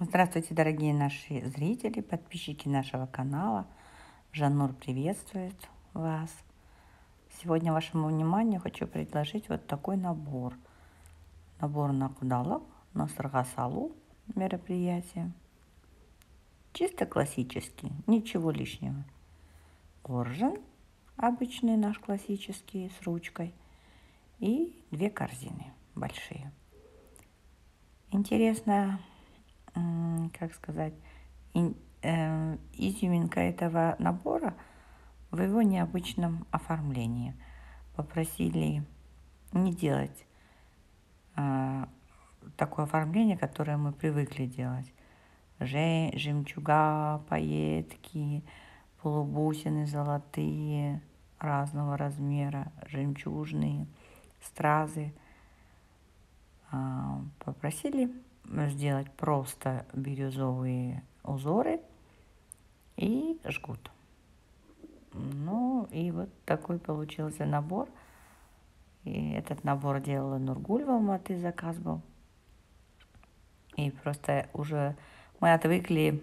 Здравствуйте, дорогие наши зрители, подписчики нашего канала. Жаннур приветствует вас. Сегодня вашему вниманию хочу предложить вот такой набор. Набор на кудалап, на саргасалу мероприятие. Чисто классический, ничего лишнего. Коржин, обычный наш классический, с ручкой. И две корзины большие. Интересно как сказать, э, изюминка этого набора в его необычном оформлении. Попросили не делать а, такое оформление, которое мы привыкли делать. Жемчуга, пайетки, полубусины золотые разного размера, жемчужные, стразы. А, попросили сделать просто бирюзовые узоры и жгут. Ну и вот такой получился набор. И этот набор делала Нургуль в Алматы, заказ был. И просто уже мы отвыкли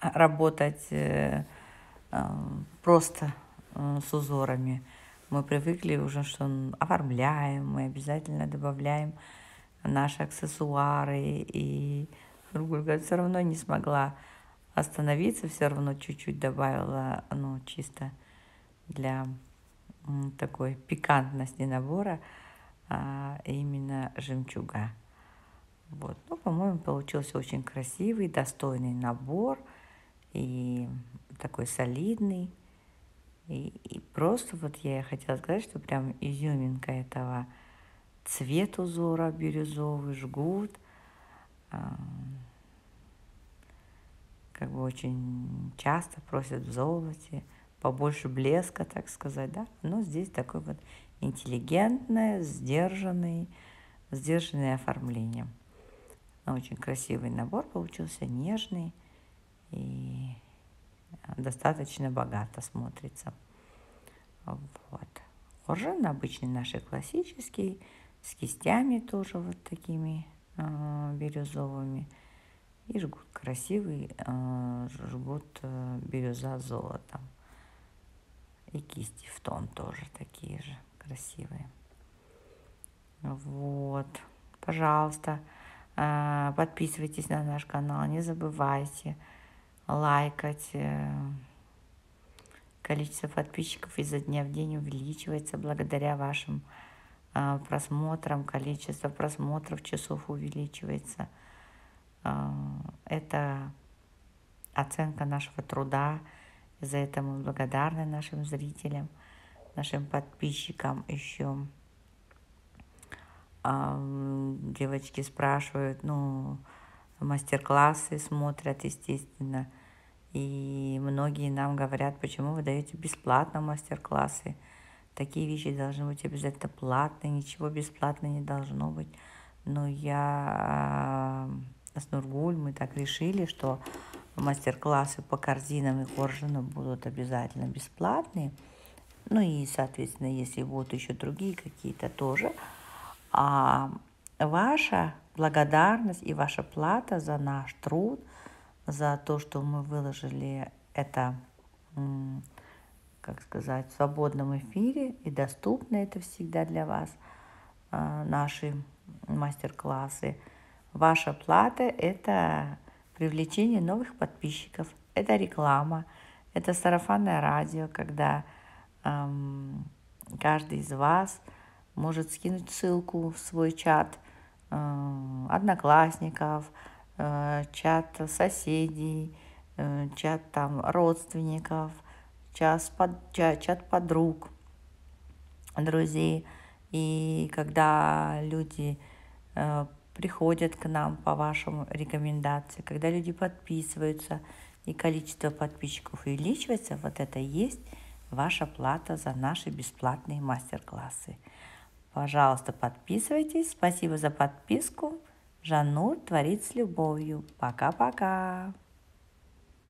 работать э, э, просто э, с узорами. Мы привыкли уже, что оформляем, мы обязательно добавляем наши аксессуары. И Нургулька все равно не смогла остановиться, все равно чуть-чуть добавила, ну, чисто для такой пикантности набора, а именно жемчуга. Вот. Ну, по-моему, получился очень красивый, достойный набор и такой солидный. И, и просто вот я хотела сказать, что прям изюминка этого цвет узора бирюзовый, жгут. Как бы очень часто просят в золоте, побольше блеска, так сказать, да. Но здесь такой вот интеллигентное, сдержанный, сдержанное оформление. Очень красивый набор получился, нежный и достаточно богато смотрится. Вот. Кожан обычный наш классический, с кистями тоже вот такими э, бирюзовыми. И жгут красивый, э, жгут э, бирюза золотом. И кисти в тон тоже такие же красивые. Вот, пожалуйста, э, подписывайтесь на наш канал, не забывайте лайкать. Э, количество подписчиков изо дня в день увеличивается благодаря вашим просмотрам, количество просмотров часов увеличивается. А, это оценка нашего труда. За это мы благодарны нашим зрителям, нашим подписчикам еще. А, девочки спрашивают, ну, мастер-классы смотрят, естественно. И многие нам говорят, почему вы даете бесплатно мастер-классы. Такие вещи должны быть обязательно платные, ничего бесплатно не должно быть. Но я э, с Нургуль, мы так решили, что мастер-классы по корзинам и коржинам будут обязательно бесплатные. Ну и, соответственно, если будут еще другие какие-то тоже. А ваша благодарность и ваша плата за наш труд, за то, что мы выложили это как сказать, в свободном эфире и доступно это всегда для вас, а, наши мастер-классы. Ваша плата – это привлечение новых подписчиков, это реклама, это сарафанное радио, когда эм, каждый из вас может скинуть ссылку в свой чат э, одноклассников, э, чат соседей, э, чат там родственников – час под, чат, подруг, друзей. И когда люди э, приходят к нам по вашим рекомендациям, когда люди подписываются и количество подписчиков увеличивается, вот это и есть ваша плата за наши бесплатные мастер-классы. Пожалуйста, подписывайтесь. Спасибо за подписку. Жанур творит с любовью. Пока-пока.